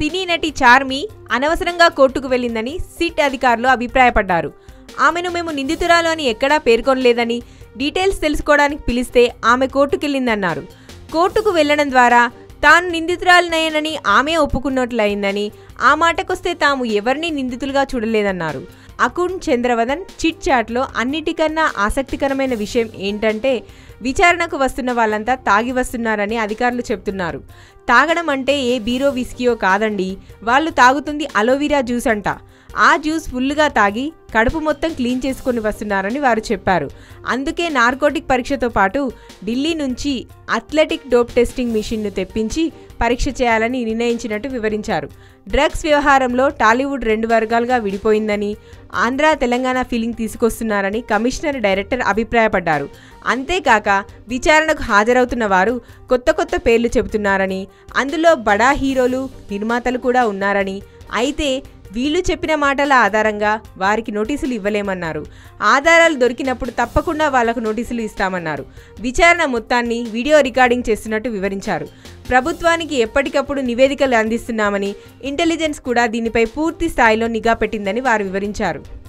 సినీ నటి చార్మి అనవసరంగా కోర్టుకు వెళ్ళిందని సిట్ అధికారులు అభిప్రాయపడ్డారు. ఆమెను మేము నిందితురాలు అని ఎక్కడా పేర్కొనలేదని డీటెయిల్స్ తెలుసుకోవడానికి పిలిస్తే ఆమె కోర్టుకెళ్ళిందన్నారు. కోర్టుకు వెళ్ళడం ద్వారా తాను నిందితురాలనయ్యనని ఆమె ఒప్పుకున్నట్లయిందని ఆ మాటకొస్తే తాము ఎవరిని నిందితులుగా చూడలేదన్నారు. అకున్ చంద్రవదన్ చిట్ చాట్లో అన్నిటికన్నా ఆసక్తికరమైన విషయం ఏంటంటే విచారణకు వస్తున్న వాళ్ళంతా తాగి వస్తున్నారని అధికారులు చెప్తున్నారు. తాగడం అంటే ఏ బీరో విస్కీయో కాదండి. వాళ్ళు తాగుతుంది అలోవీరా జ్యూస్ అంట. ఆ జ్యూస్ ఫుల్గా తాగి కడుపు మొత్తం క్లీన్ చేసుకొని వస్తున్నారని వారు చెప్పారు. అందుకే నార్కోటిక్ పరీక్షతో పాటు ఢిల్లీ నుంచి అథ్లెటిక్ డోప్ టెస్టింగ్ మిషన్ను తెప్పించి పరీక్ష చేయాలని నిర్ణయించినట్టు వివరించారు. డ్రగ్ డ్రగ్స్ వ్యవహారంలో టాలీవుడ్ రెండు వర్గాలుగా విడిపోయిందని ఆంధ్ర తెలంగాణ ఫీలింగ్ తీసుకొస్తున్నారని కమిషనర్ డైరెక్టర్ అభిప్రాయపడ్డారు. అంతేకాక విచారణకు హాజరవుతున్న వారు కొత్త కొత్త పేర్లు చెబుతున్నారని అందులో బడా హీరోలు నిర్మాతలు కూడా ఉన్నారని అయితే వీళ్ళు చెప్పిన మాటల ఆధారంగా వారికి నోటీసులు ఇవ్వలేమన్నారు. ఆధారాలు దొరికినప్పుడు తప్పకుండా వాళ్ళకు నోటీసులు ఇస్తామన్నారు. విచారణ మొత్తాన్ని వీడియో రికార్డింగ్ చేస్తున్నట్టు వివరించారు. ప్రభుత్వానికి ఎప్పటికప్పుడు నివేదికలు అందిస్తున్నామని ఇంటెలిజెన్స్ కూడా దీనిపై పూర్తి స్థాయిలో నిఘా పెట్టిందని వారు వివరించారు.